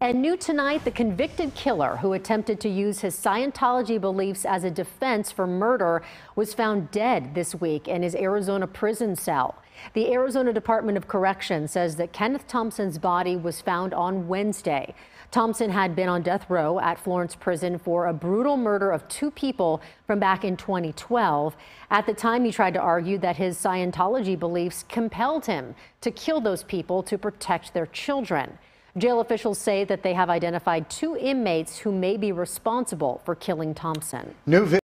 And new tonight, the convicted killer who attempted to use his Scientology beliefs as a defense for murder was found dead this week in his Arizona prison cell. The Arizona Department of Corrections says that Kenneth Thompson's body was found on Wednesday. Thompson had been on death row at Florence Prison for a brutal murder of two people from back in 2012. At the time, he tried to argue that his Scientology beliefs compelled him to kill those people to protect their children. Jail officials say that they have identified two inmates who may be responsible for killing Thompson. New